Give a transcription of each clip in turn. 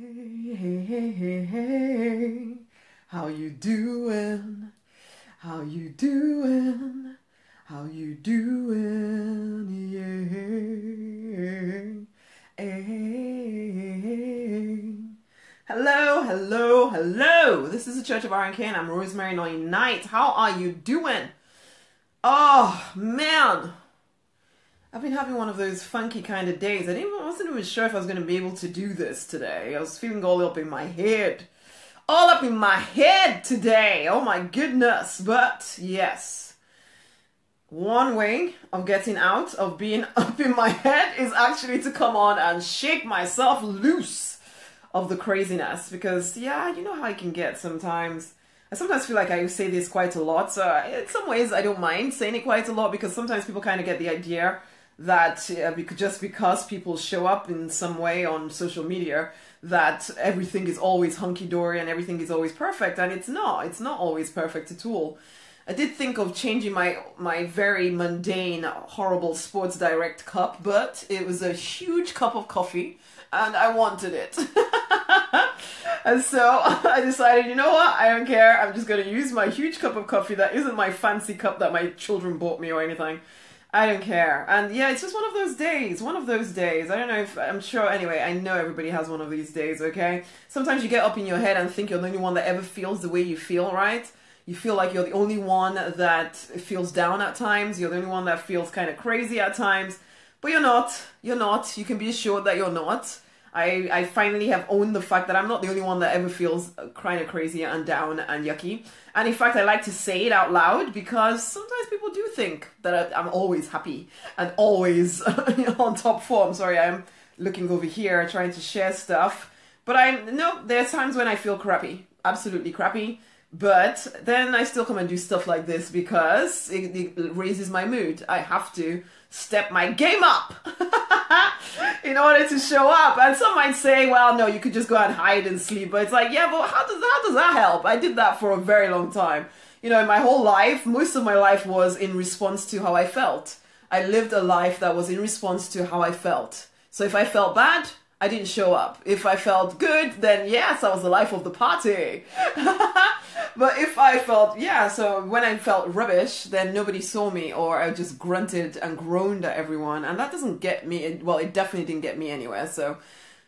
Hey, hey, hey, hey, how you doing? How you doing? How you doing? Yeah. Hey. hey, Hello, hello, hello. This is the Church of Iron King. I'm Rosemary Nonny Knight. How are you doing? Oh man, I've been having one of those funky kind of days. I didn't, I wasn't even sure if I was going to be able to do this today. I was feeling all up in my head, all up in my head today. Oh my goodness! But yes, one way of getting out of being up in my head is actually to come on and shake myself loose of the craziness. Because yeah, you know how I can get sometimes. I sometimes feel like I say this quite a lot. So in some ways, I don't mind saying it quite a lot because sometimes people kind of get the idea that uh, because just because people show up in some way on social media that everything is always hunky dory and everything is always perfect and it's not. It's not always perfect at all. I did think of changing my my very mundane horrible sports direct cup but it was a huge cup of coffee and i wanted it. And so i decided you know what? I don't care. I'm just going to use my huge cup of coffee that isn't my fancy cup that my children bought me or anything I don't care. And yeah, it's just one of those days. One of those days. I don't know if I'm sure anyway, I know everybody has one of these days, okay? Sometimes you get up in your head and think you're the only one that ever feels the way you feel, right? You feel like you're the only one that feels down at times. You're the only one that feels kind of crazy at times. But you're not. You're not. You can be assured that you're not. I, I finally have owned the fact that I'm not the only one that ever feels kind of crazy and down and yucky. And in fact, I like to say it out loud because sometimes people do think that I'm always happy and always on top form. Sorry, I'm looking over here trying to share stuff. But I'm, no, there's times when I feel crappy, absolutely crappy. But then I still come and do stuff like this because it, it raises my mood. I have to step my game up in order to show up. And some might say, well, no, you could just go and hide and sleep. But it's like, yeah, but how does how does that help? I did that for a very long time. You know, in my whole life, most of my life was in response to how I felt. I lived a life that was in response to how I felt. So if I felt bad, I didn't show up. If I felt good, then yes, I was the life of the party. but if I felt, yeah, so when I felt rubbish, then nobody saw me or I just grunted and groaned at everyone. And that doesn't get me, well, it definitely didn't get me anywhere. So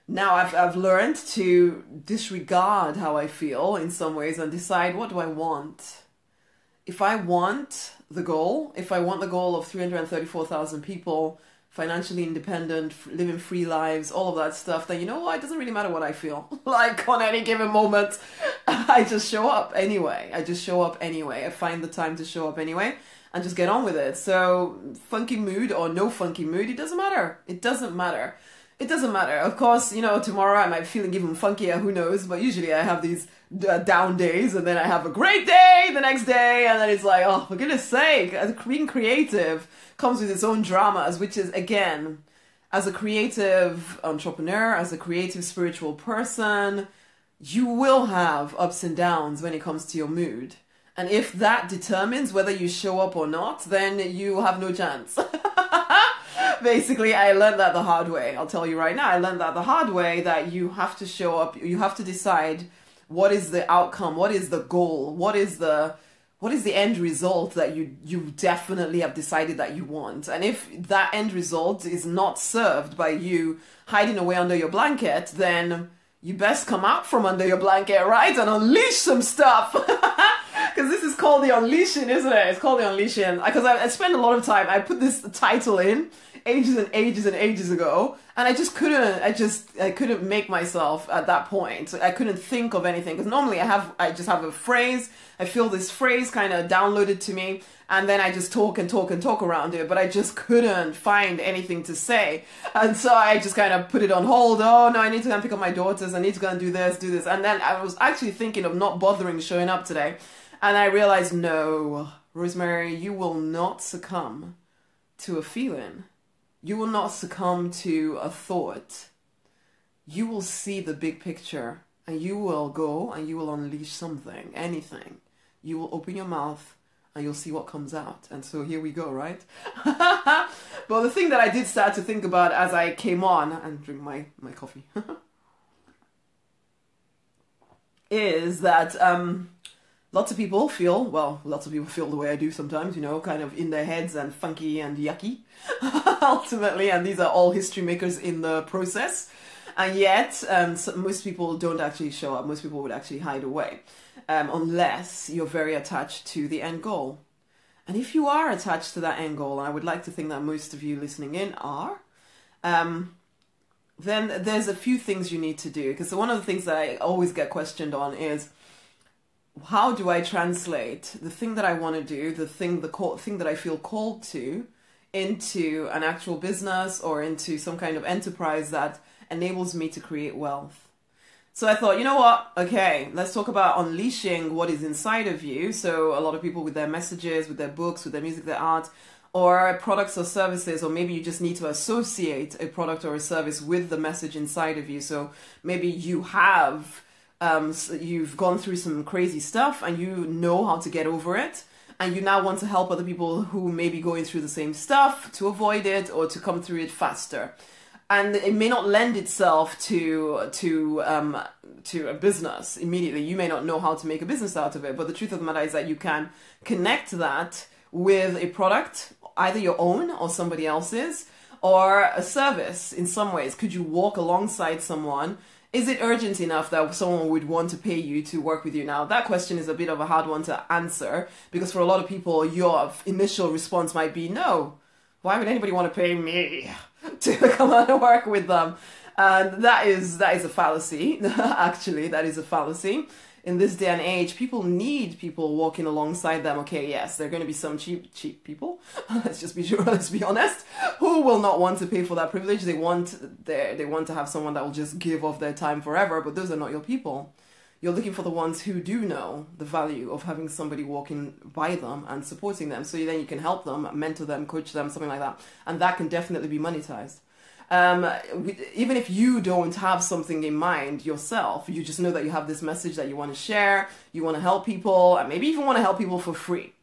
now I've, I've learned to disregard how I feel in some ways and decide what do I want. If I want the goal, if I want the goal of 334,000 people, financially independent, living free lives, all of that stuff, then you know what? It doesn't really matter what I feel. like on any given moment, I just show up anyway. I just show up anyway. I find the time to show up anyway and just get on with it. So, funky mood or no funky mood, it doesn't matter. It doesn't matter. It doesn't matter. Of course, you know, tomorrow I might feeling even funkier, who knows, but usually I have these uh, down days and then I have a great day the next day and then it's like, oh, for goodness sake, being creative comes with its own dramas, which is again, as a creative entrepreneur, as a creative spiritual person, you will have ups and downs when it comes to your mood. And if that determines whether you show up or not, then you have no chance. Basically, I learned that the hard way. I'll tell you right now, I learned that the hard way that you have to show up, you have to decide what is the outcome, what is the goal, what is the what is the end result that you you definitely have decided that you want. And if that end result is not served by you hiding away under your blanket then you best come out from under your blanket right? And unleash some stuff because this is called the unleashing isn't it? It's called the unleashing because I, I spent a lot of time i put this title in ages and ages and ages ago and i just couldn't i just i couldn't make myself at that point. I couldn't think of anything because normally i have i just have a phrase i feel this phrase kind of downloaded to me and then i just talk and talk and talk around it but i just couldn't find anything to say. And so i just kind of put it on hold. Oh no i need to go and pick up my daughters. I need to go and do this do this. And then i was actually thinking of not bothering showing up today and i realized no rosemary you will not succumb to a feeling you will not succumb to a thought. You will see the big picture and you will go and you will unleash something, anything. You will open your mouth and you'll see what comes out. And so here we go, right? but the thing that I did start to think about as I came on and drink my, my coffee is that um, lots of people feel, well, lots of people feel the way I do sometimes, you know, kind of in their heads and funky and yucky, ultimately, and these are all history makers in the process. And yet, um, so most people don't actually show up. Most people would actually hide away, um, unless you're very attached to the end goal. And if you are attached to that end goal, and I would like to think that most of you listening in are, um, then there's a few things you need to do. Because one of the things that I always get questioned on is how do I translate the thing that I want to do, the thing, the call, thing that I feel called to, into an actual business or into some kind of enterprise that enables me to create wealth. So I thought, you know what? Okay, let's talk about unleashing what is inside of you. So a lot of people with their messages, with their books, with their music, their art, or products or services, or maybe you just need to associate a product or a service with the message inside of you. So maybe you have, um, you've gone through some crazy stuff and you know how to get over it. And you now want to help other people who may be going through the same stuff to avoid it or to come through it faster. And it may not lend itself to to um, to a business immediately. You may not know how to make a business out of it, but the truth of the matter is that you can connect that with a product either your own or somebody else's or a service in some ways. Could you walk alongside someone? Is it urgent enough that someone would want to pay you to work with you? Now, that question is a bit of a hard one to answer because for a lot of people, your initial response might be no. Why would anybody want to pay me to come and work with them? And that is that is a fallacy. Actually, that is a fallacy in this day and age, people need people walking alongside them. Okay, yes, there are going to be some cheap, cheap people. let's just be sure. Let's be honest. Who will not want to pay for that privilege? They want they they want to have someone that will just give off their time forever. But those are not your people. You're looking for the ones who do know the value of having somebody walking by them and supporting them. So then you can help them, mentor them, coach them, something like that, and that can definitely be monetized um, even if you don't have something in mind yourself, you just know that you have this message that you want to share, you want to help people, and maybe even want to help people for free.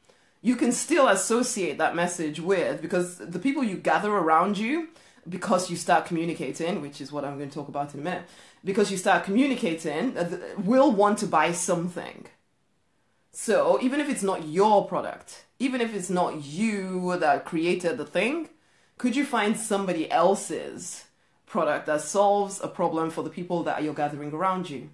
You can still associate that message with because the people you gather around you, because you start communicating, which is what I'm going to talk about in a minute, because you start communicating, uh, will want to buy something. So even if it's not your product, even if it's not you that created the thing, could you find somebody else's product that solves a problem for the people that you're gathering around you?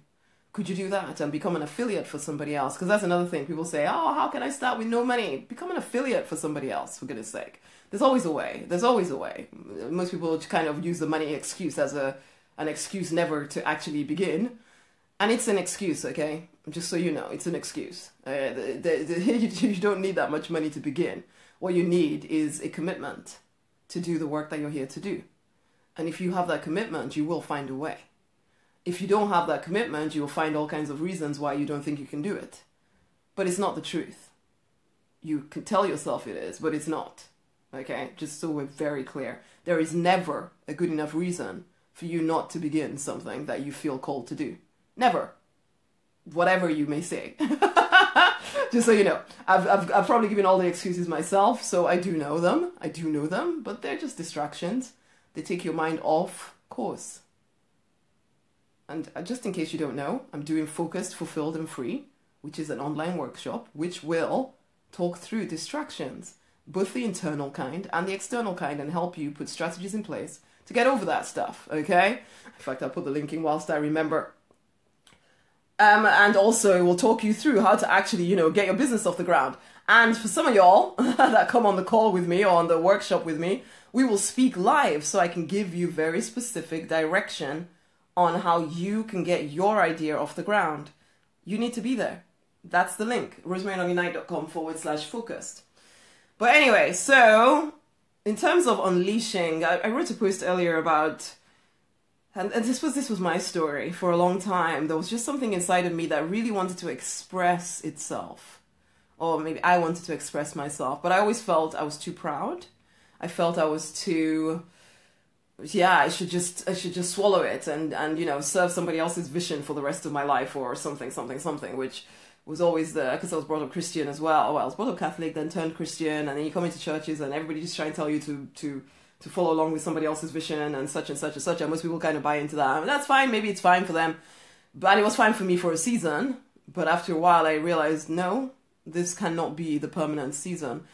Could you do that and become an affiliate for somebody else? Because that's another thing. People say, oh, how can I start with no money? Become an affiliate for somebody else, for goodness sake. There's always a way. There's always a way. Most people kind of use the money excuse as a an excuse never to actually begin. And it's an excuse, okay? Just so you know, it's an excuse. Uh, the, the, the, you don't need that much money to begin. What you need is a commitment to do the work that you're here to do. And if you have that commitment, you will find a way. If you don't have that commitment, you will find all kinds of reasons why you don't think you can do it. But it's not the truth. You can tell yourself it is, but it's not. Okay? Just so we're very clear. There is never a good enough reason for you not to begin something that you feel called to do. Never. Whatever you may say. just so you know, I've, I've, I've probably given all the excuses myself, so I do know them. I do know them, but they're just distractions. They take your mind off course. And uh, just in case you don't know, I'm doing Focused, Fulfilled, and Free, which is an online workshop which will talk through distractions, both the internal kind and the external kind, and help you put strategies in place to get over that stuff, okay? In fact, I'll put the link in whilst I remember um, and also we'll talk you through how to actually, you know, get your business off the ground. And for some of y'all that come on the call with me or on the workshop with me, we will speak live so I can give you very specific direction on how you can get your idea off the ground. You need to be there. That's the link, rosemaryunite.com forward slash focused. But anyway, so in terms of unleashing, I, I wrote a post earlier about and, and this was this was my story for a long time. There was just something inside of me that really wanted to express itself, or maybe I wanted to express myself. But I always felt I was too proud. I felt I was too yeah i should just i should just swallow it and and you know serve somebody else's vision for the rest of my life or something something something which was always the because i was brought up christian as well well i was brought up catholic then turned christian and then you come into churches and everybody just try and tell you to to to follow along with somebody else's vision and such and such and such. And most people kind of buy into that. And that's fine. Maybe it's fine for them. But it was fine for me for a season. But after a while, I realized no, this cannot be the permanent season.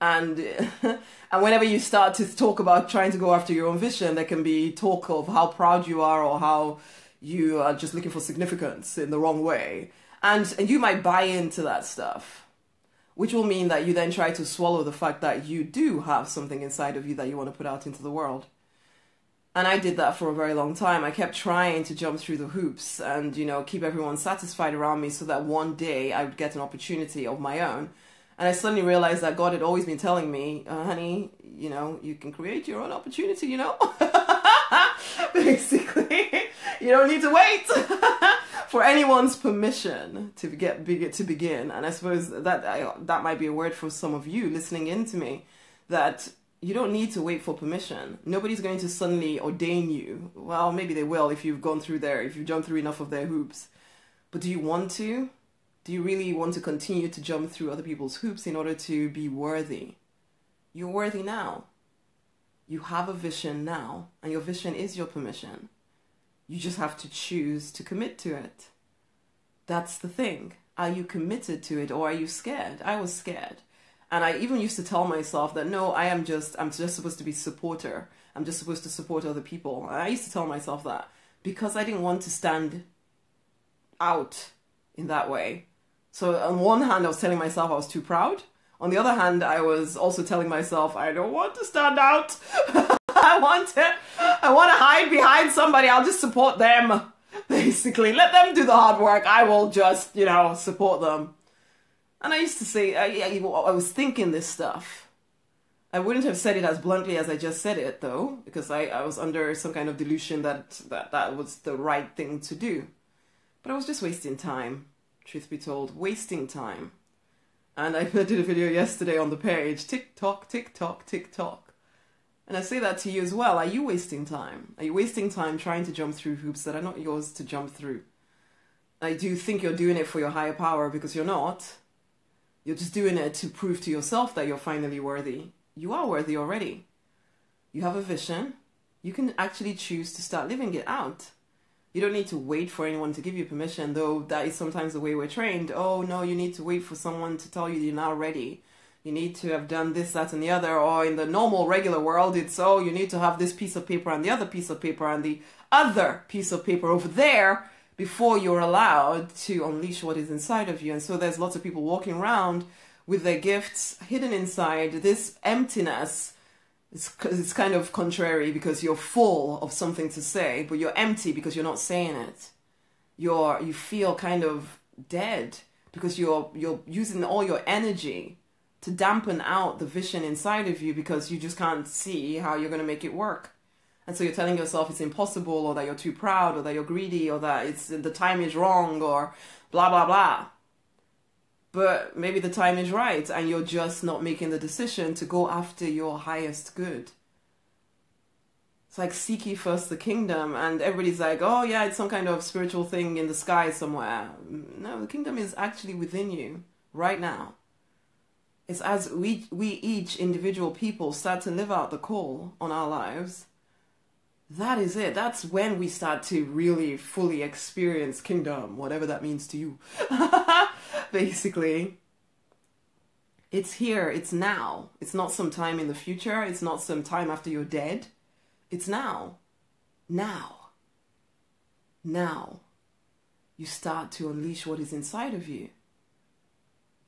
And and whenever you start to talk about trying to go after your own vision, there can be talk of how proud you are or how you are just looking for significance in the wrong way. And, and you might buy into that stuff, which will mean that you then try to swallow the fact that you do have something inside of you that you want to put out into the world. And I did that for a very long time. I kept trying to jump through the hoops and, you know, keep everyone satisfied around me so that one day I would get an opportunity of my own. And I suddenly realized that God had always been telling me, uh, honey, you know, you can create your own opportunity, you know? Basically, you don't need to wait for anyone's permission to get to begin. And I suppose that I, that might be a word for some of you listening in to me that you don't need to wait for permission. Nobody's going to suddenly ordain you. Well, maybe they will if you've gone through there, if you've jumped through enough of their hoops. But do you want to? Do you really want to continue to jump through other people's hoops in order to be worthy? You're worthy now. You have a vision now, and your vision is your permission. You just have to choose to commit to it. That's the thing. Are you committed to it or are you scared? I was scared. And I even used to tell myself that no, I am just I'm just supposed to be supporter. I'm just supposed to support other people. And I used to tell myself that because I didn't want to stand out in that way. So on one hand I was telling myself I was too proud on the other hand, I was also telling myself, I don't want to stand out. I want to, I want to hide behind somebody. I'll just support them. Basically, let them do the hard work. I will just, you know, support them. And I used to say, I, I, was thinking this stuff. I wouldn't have said it as bluntly as I just said it, though, because I, I was under some kind of delusion that, that that was the right thing to do. But I was just wasting time, truth be told, wasting time. And I did a video yesterday on the page tick tock, tick tock, tick tock. And I say that to you as well. Are you wasting time? Are you wasting time trying to jump through hoops that are not yours to jump through? I do think you're doing it for your higher power because you're not. You're just doing it to prove to yourself that you're finally worthy. You are worthy already. You have a vision. You can actually choose to start living it out you don't need to wait for anyone to give you permission, though that is sometimes the way we're trained. Oh, no, you need to wait for someone to tell you you're now ready. You need to have done this, that, and the other. Or in the normal, regular world, it's oh, you need to have this piece of paper and the other piece of paper and the other piece of paper over there before you're allowed to unleash what is inside of you. And so there's lots of people walking around with their gifts hidden inside this emptiness it's, it's kind of contrary because you're full of something to say, but you're empty because you're not saying it. You're you feel kind of dead because you're you're using all your energy to dampen out the vision inside of you because you just can't see how you're going to make it work. And so you're telling yourself it's impossible or that you're too proud or that you're greedy or that it's the time is wrong or blah blah blah but maybe the time is right and you're just not making the decision to go after your highest good. It's like seek ye first the kingdom, and everybody's like, oh yeah, it's some kind of spiritual thing in the sky somewhere. No, the kingdom is actually within you right now. It's as we, we each individual people start to live out the call on our lives. That is it. That's when we start to really fully experience kingdom, whatever that means to you. basically. It's here, it's now. It's not some time in the future, it's not some time after you're dead. It's now. Now. Now. You start to unleash what is inside of you.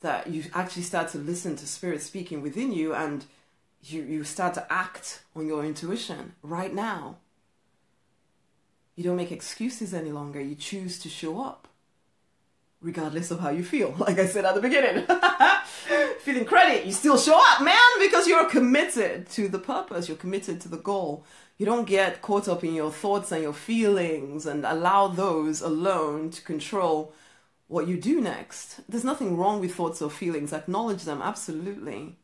That you actually start to listen to spirit speaking within you and you, you start to act on your intuition right now. You don't make excuses any longer. You choose to show up regardless of how you feel. Like I said at the beginning, feeling credit, you still show up, man, because you're committed to the purpose, you're committed to the goal. You don't get caught up in your thoughts and your feelings and allow those alone to control what you do next. There's nothing wrong with thoughts or feelings, acknowledge them, absolutely.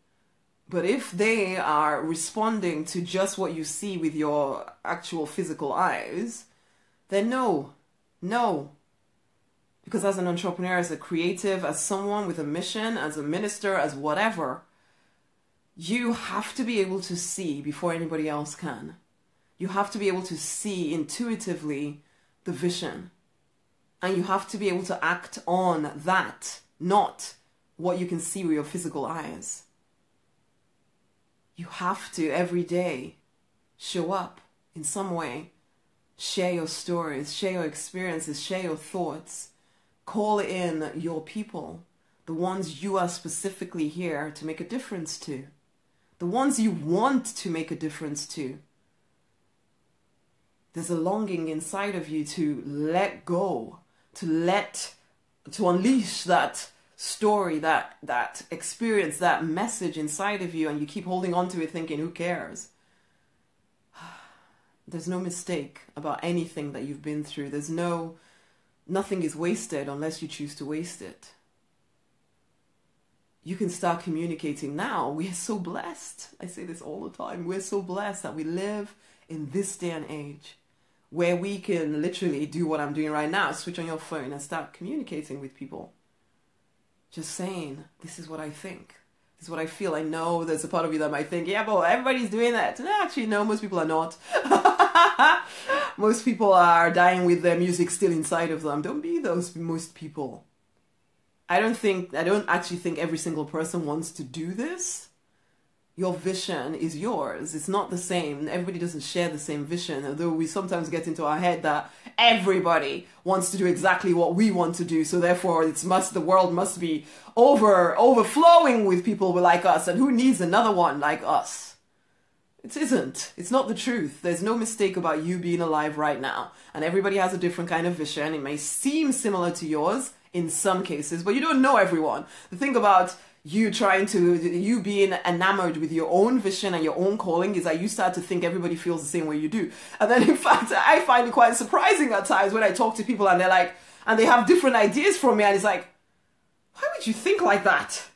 But if they are responding to just what you see with your actual physical eyes, then no, no, because as an entrepreneur, as a creative, as someone with a mission, as a minister, as whatever, you have to be able to see before anybody else can. You have to be able to see intuitively the vision. And you have to be able to act on that, not what you can see with your physical eyes. You have to every day show up in some way, share your stories, share your experiences, share your thoughts, call in your people, the ones you are specifically here to make a difference to, the ones you want to make a difference to. There's a longing inside of you to let go, to let, to unleash that story, that that experience, that message inside of you, and you keep holding on to it, thinking, "Who cares?" There's no mistake about anything that you've been through. There's no, nothing is wasted unless you choose to waste it. You can start communicating now. We are so blessed. I say this all the time. We're so blessed that we live in this day and age where we can literally do what I'm doing right now switch on your phone and start communicating with people just saying, this is what I think. This is what I feel. I know there's a part of you that might think, yeah, but everybody's doing that. No, actually, no, most people are not. most people are dying with their music still inside of them. Don't be those most people. I don't think, I don't actually think every single person wants to do this your vision is yours. It's not the same. Everybody doesn't share the same vision. Although we sometimes get into our head that everybody wants to do exactly what we want to do. So therefore it's must the world must be over overflowing with people like us and who needs another one like us? It isn't. It's not the truth. There's no mistake about you being alive right now. And everybody has a different kind of vision. It may seem similar to yours in some cases, but you don't know everyone. The thing about you trying to you being enamored with your own vision and your own calling is that you start to think everybody feels the same way you do. And then in fact i find it quite surprising at times when i talk to people and they're like and they have different ideas from me and it's like why would you think like that?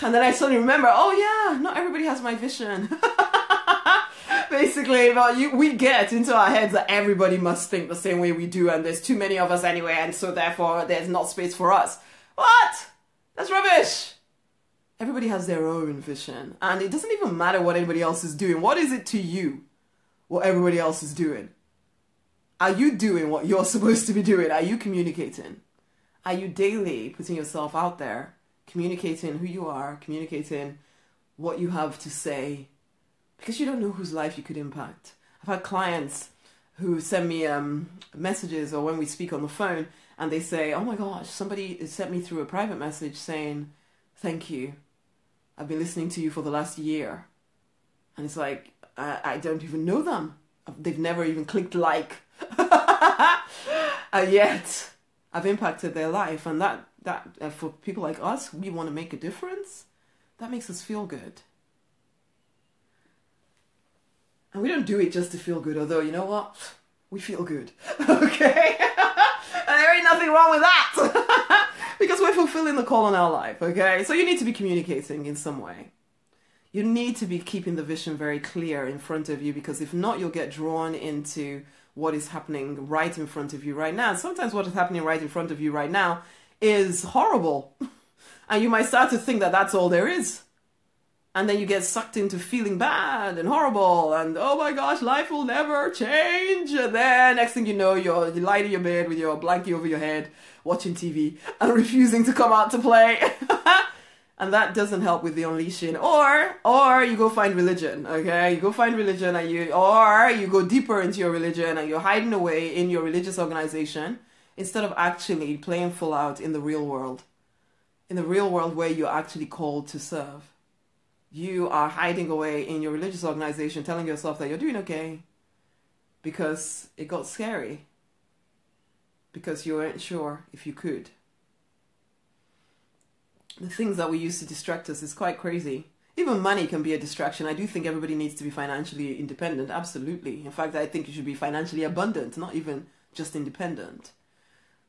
And then i suddenly remember oh yeah not everybody has my vision. Basically but you, we get into our heads that everybody must think the same way we do and there's too many of us anyway and so therefore there's not space for us. What that's rubbish Everybody has their own vision, and it doesn't even matter what anybody else is doing. What is it to you what everybody else is doing? Are you doing what you're supposed to be doing? Are you communicating? Are you daily putting yourself out there, communicating who you are, communicating what you have to say? Because you don't know whose life you could impact. I've had clients who send me um, messages or when we speak on the phone and they say, Oh my gosh, somebody sent me through a private message saying, Thank you I've been listening to you for the last year. And it's like, I, I don't even know them. They've never even clicked like. and yet, I've impacted their life. And that, that uh, for people like us, we want to make a difference. That makes us feel good. And we don't do it just to feel good, although, you know what? We feel good. okay? and there ain't nothing wrong with that. We're fulfilling the call on our life, okay? So you need to be communicating in some way. You need to be keeping the vision very clear in front of you because if not, you'll get drawn into what is happening right in front of you right now. Sometimes what is happening right in front of you right now is horrible. and you might start to think that that's all there is. And then you get sucked into feeling bad and horrible and oh my gosh, life will never change. And then next thing you know, you're, lying in your bed with your blanket over your head watching TV and refusing to come out to play. and that doesn't help with the unleashing. Or or you go find religion, okay? You go find religion and you or you go deeper into your religion and you're hiding away in your religious organization instead of actually playing full out in the real world. In the real world where you're actually called to serve. You are hiding away in your religious organization telling yourself that you're doing okay because it got scary because you weren't sure if you could. The things that we use to distract us is quite crazy. Even money can be a distraction. I do think everybody needs to be financially independent, absolutely. In fact, I think you should be financially abundant, not even just independent.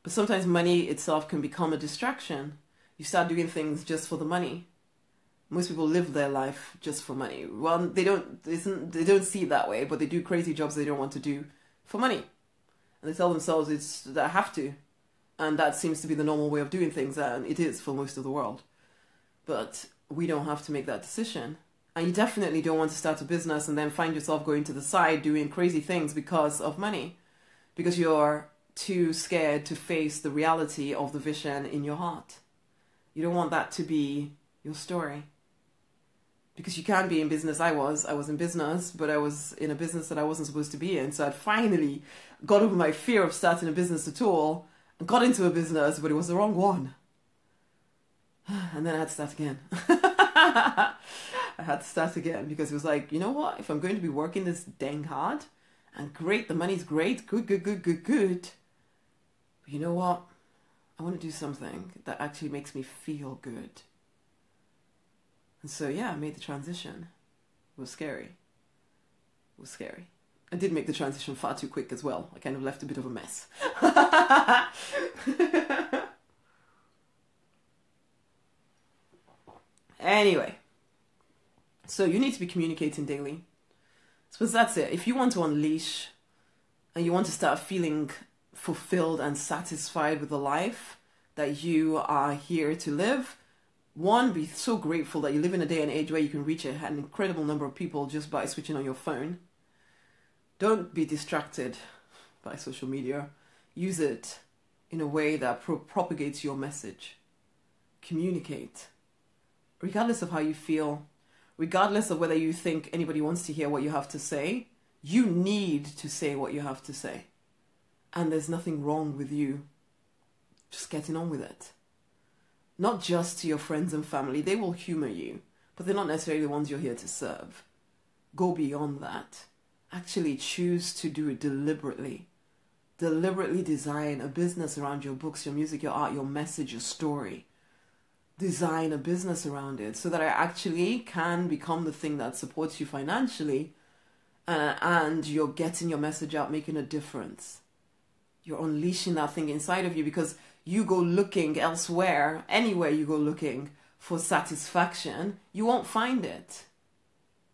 But sometimes money itself can become a distraction. You start doing things just for the money. Most people live their life just for money. Well, they don't. They don't see it that way, but they do crazy jobs they don't want to do for money and they tell themselves it's that I have to, and that seems to be the normal way of doing things, and it is for most of the world. But we don't have to make that decision. And you definitely don't want to start a business and then find yourself going to the side doing crazy things because of money. Because you're too scared to face the reality of the vision in your heart. You don't want that to be your story. Because you can't be in business. I was. I was in business, but I was in a business that I wasn't supposed to be in. So I'd finally got over my fear of starting a business at all and got into a business, but it was the wrong one. And then I had to start again. I had to start again because it was like, you know what? If I'm going to be working this dang hard and great, the money's great, good, good, good, good, good. But you know what? I want to do something that actually makes me feel good. And so, yeah, I made the transition. It was scary. It was scary. I did make the transition far too quick as well. I kind of left a bit of a mess. anyway, so you need to be communicating daily. Suppose that's it. If you want to unleash and you want to start feeling fulfilled and satisfied with the life that you are here to live, one, be so grateful that you live in a day and age where you can reach an incredible number of people just by switching on your phone. Don't be distracted by social media. Use it in a way that pro- propagates your message. Communicate. Regardless of how you feel, regardless of whether you think anybody wants to hear what you have to say, you need to say what you have to say. And there's nothing wrong with you just getting on with it. Not just to your friends and family, they will humor you, but they're not necessarily the ones you're here to serve. Go beyond that. Actually, choose to do it deliberately. Deliberately design a business around your books, your music, your art, your message, your story. Design a business around it so that I actually can become the thing that supports you financially uh, and you're getting your message out, making a difference. You're unleashing that thing inside of you because you go looking elsewhere, anywhere you go looking for satisfaction, you won't find it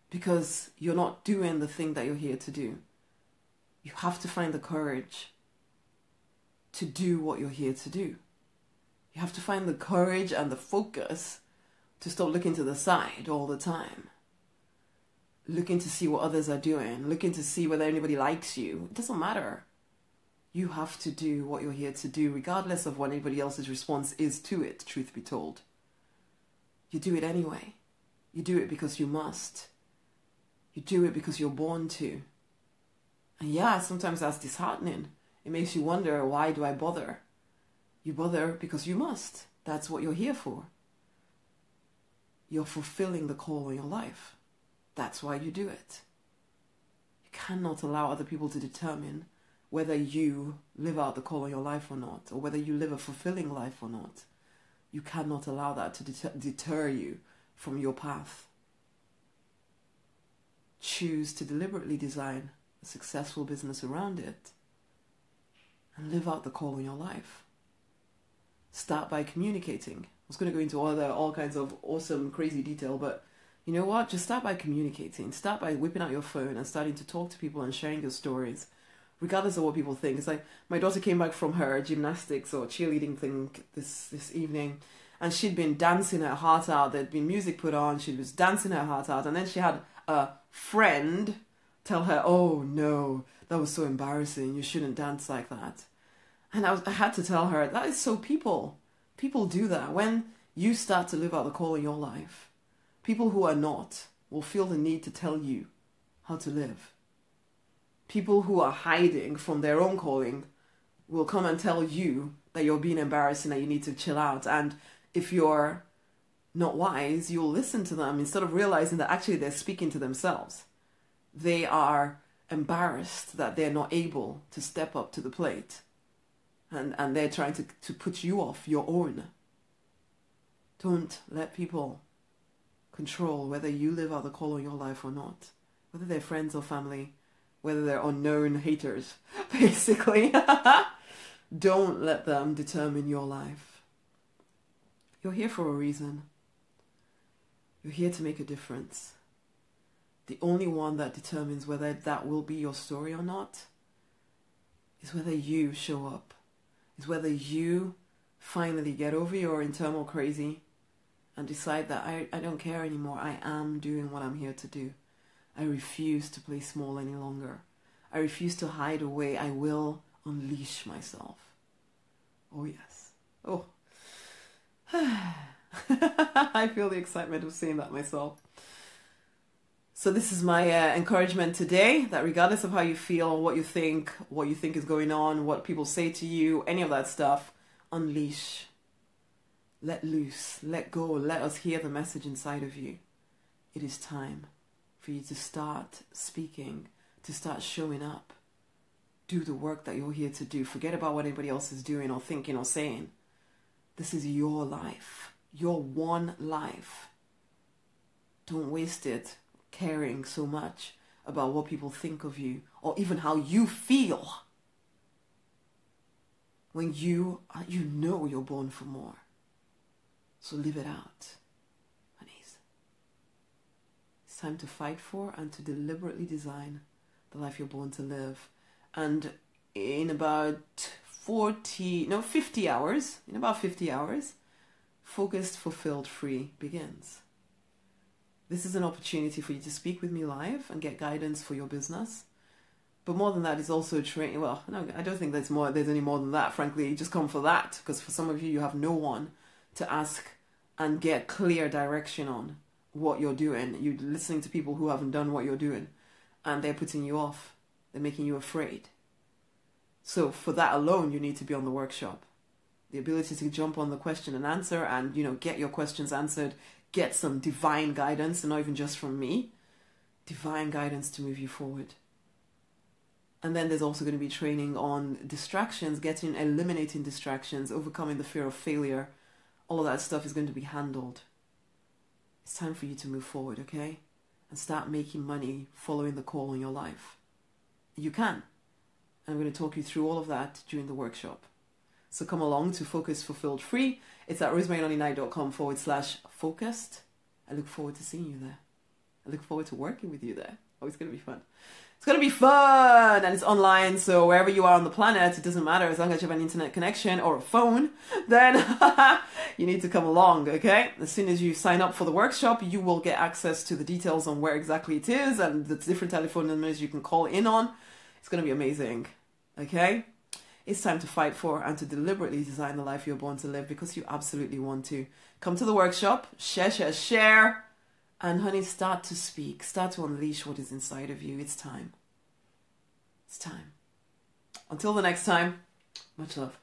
because you're not doing the thing that you're here to do. You have to find the courage to do what you're here to do. You have to find the courage and the focus to stop looking to the side all the time. Looking to see what others are doing, looking to see whether anybody likes you. It doesn't matter. You have to do what you're here to do, regardless of what anybody else's response is to it, truth be told. You do it anyway. You do it because you must. You do it because you're born to. And yeah, sometimes that's disheartening. It makes you wonder, why do I bother? You bother because you must. That's what you're here for. You're fulfilling the call in your life. That's why you do it. You cannot allow other people to determine whether you live out the call in your life or not, or whether you live a fulfilling life or not. You cannot allow that to deter, deter you from your path. Choose to deliberately design a successful business around it and live out the call in your life. Start by communicating. I was going to go into all the all kinds of awesome, crazy detail, but you know what? Just start by communicating. Start by whipping out your phone and starting to talk to people and sharing your stories regardless of what people think. It's like my daughter came back from her gymnastics or cheerleading thing this this evening, and she'd been dancing her heart out. There'd been music put on. She was dancing her heart out, and then she had a friend tell her, "Oh no, that was so embarrassing. You shouldn't dance like that." And I, was, I had to tell her that is so people. People do that when you start to live out the call in your life. People who are not will feel the need to tell you how to live people who are hiding from their own calling will come and tell you that you're being embarrassed and that you need to chill out. And if you're not wise, you'll listen to them instead of realizing that actually they're speaking to themselves. They are embarrassed that they're not able to step up to the plate. And, and they're trying to, to put you off your own. Don't let people control whether you live out the call in your life or not, whether they're friends or family whether they're unknown haters, basically. Don't let them determine your life. You're here for a reason. You're here to make a difference. The only one that determines whether that will be your story or not is whether you show up, is whether you finally get over your internal crazy and decide that I, I don't care anymore. I am doing what I'm here to do. I refuse to play small any longer. I refuse to hide away. I will unleash myself. Oh, yes. Oh. I feel the excitement of seeing that myself. So this is my uh, encouragement today that regardless of how you feel, what you think, what you think is going on, what people say to you, any of that stuff, unleash. Let loose, let go, let us hear the message inside of you. It is time for you to start speaking, to start showing up. Do the work that you're here to do. Forget about what anybody else is doing or thinking or saying. This is your life, your one life. Don't waste it caring so much about what people think of you or even how you feel when you are, you know you're born for more. So live it out, honeys. It's time to fight for and to deliberately design the life you're born to live. And in about 40, no, 50 hours, in about 50 hours, focused, fulfilled, free begins. This is an opportunity for you to speak with me live and get guidance for your business. But more than that is also training. Well, no, I don't think there's more. There's any more than that. Frankly, just come for that because for some of you, you have no one to ask and get clear direction on what you're doing. You're listening to people who haven't done what you're doing, and they're putting you off. They're making you afraid. So for that alone, you need to be on the workshop. The ability to jump on the question and answer, and you know, get your questions answered get some divine guidance, and not even just from me, divine guidance to move you forward. And then there's also going to be training on distractions, getting, eliminating distractions, overcoming the fear of failure. All of that stuff is going to be handled. It's time for you to move forward, okay? And start making money following the call in your life. You can. And I'm going to talk you through all of that during the workshop. So come along to Focus Fulfilled Free. It's at rosemarynonnyknight.com forward slash focused. I look forward to seeing you there. I look forward to working with you there. Oh, it's going to be fun. It's going to be fun and it's online. So wherever you are on the planet, it doesn't matter as long as you have an internet connection or a phone, then you need to come along. Okay. As soon as you sign up for the workshop, you will get access to the details on where exactly it is and the different telephone numbers you can call in on. It's going to be amazing. Okay. It's time to fight for and to deliberately design the life you're born to live because you absolutely want to. Come to the workshop, share, share, share, and honey, start to speak. Start to unleash what is inside of you. It's time. It's time. Until the next time, much love.